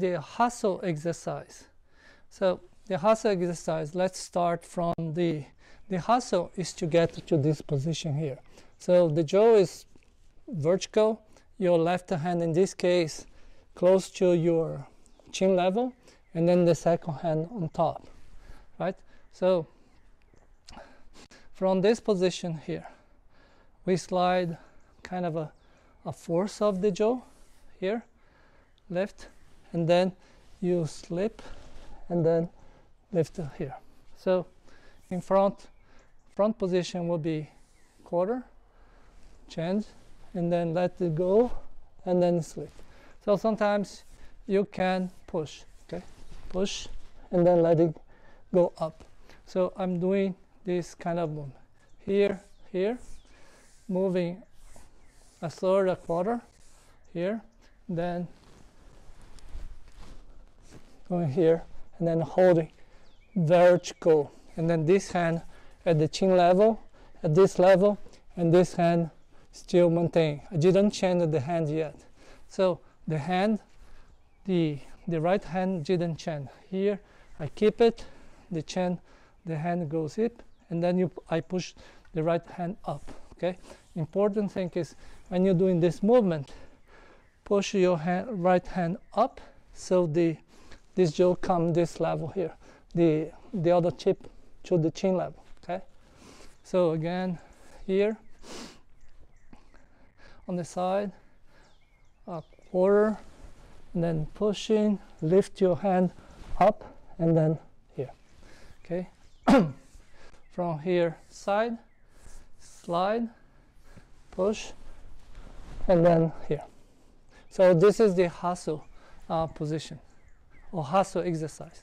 the Hasso exercise. So the Hasso exercise, let's start from the, the Hasso is to get to this position here. So the jo is vertical, your left hand in this case close to your chin level, and then the second hand on top, right? So from this position here, we slide kind of a, a force of the jo here, lift, and then you slip and then lift here. So in front, front position will be quarter, change, and then let it go, and then slip. So sometimes you can push, okay? Push, and then let it go up. So I'm doing this kind of movement. Here, here, moving a third, a quarter, here, then going here, and then holding vertical. And then this hand at the chin level, at this level, and this hand still maintain. I didn't change the hand yet. So the hand, the, the right hand didn't change. Here I keep it, the chin, the hand goes up, and then you, I push the right hand up, okay? Important thing is when you're doing this movement, push your hand, right hand up so the this jo come this level here, the, the other tip to the chin level, okay? So again, here, on the side, a quarter, and then pushing, lift your hand up, and then here, okay? From here, side, slide, push, and then here. So this is the Hasso uh, position or Hasso exercise.